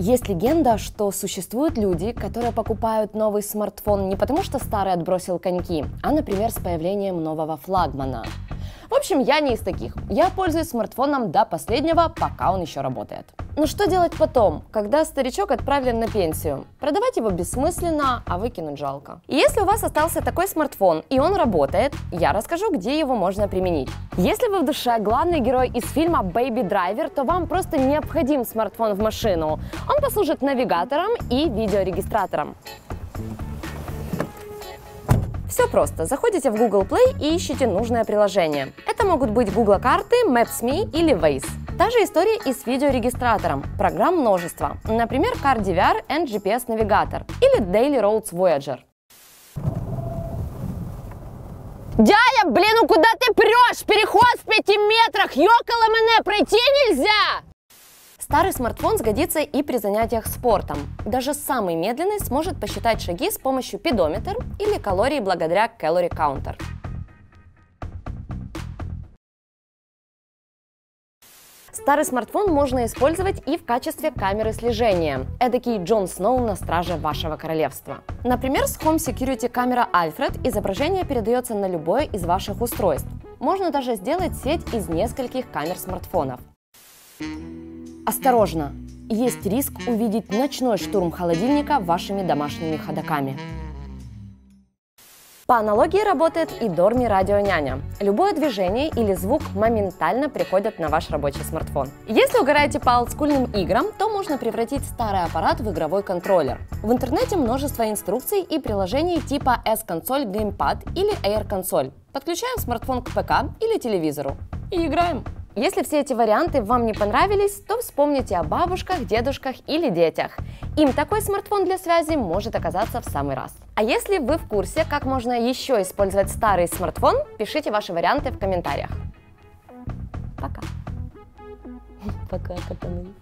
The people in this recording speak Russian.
Есть легенда, что существуют люди, которые покупают новый смартфон не потому, что старый отбросил коньки, а, например, с появлением нового флагмана. В общем, я не из таких. Я пользуюсь смартфоном до последнего, пока он еще работает. Но что делать потом, когда старичок отправлен на пенсию? Продавать его бессмысленно, а выкинуть жалко. И если у вас остался такой смартфон и он работает, я расскажу, где его можно применить. Если вы в душе главный герой из фильма Baby Driver, то вам просто необходим смартфон в машину. Он послужит навигатором и видеорегистратором. Все просто. Заходите в Google Play и ищите нужное приложение. Это могут быть Google карты, Maps.me или Waze. Та же история и с видеорегистратором. Программ множество. Например, Car DVR and GPS навигатор или Daily Roads Voyager. Дядя, блин, ну куда ты прешь? Переход в пяти метрах, ёкало мене, пройти нельзя! Старый смартфон сгодится и при занятиях спортом. Даже самый медленный сможет посчитать шаги с помощью педометр или калории благодаря Calorie Counter. Старый смартфон можно использовать и в качестве камеры слежения. Эдакий Джон Сноу на страже вашего королевства. Например, с Home Security камера Alfred изображение передается на любое из ваших устройств. Можно даже сделать сеть из нескольких камер смартфонов. Осторожно! Есть риск увидеть ночной штурм холодильника вашими домашними ходоками. По аналогии работает и Dormi Радио Няня. Любое движение или звук моментально приходят на ваш рабочий смартфон. Если угораете по олдскульным играм, то можно превратить старый аппарат в игровой контроллер. В интернете множество инструкций и приложений типа S-консоль Gamepad или Air консоль. Подключаем смартфон к ПК или телевизору и играем. Если все эти варианты вам не понравились, то вспомните о бабушках, дедушках или детях. Им такой смартфон для связи может оказаться в самый раз. А если вы в курсе, как можно еще использовать старый смартфон, пишите ваши варианты в комментариях. Пока. Пока, катаны.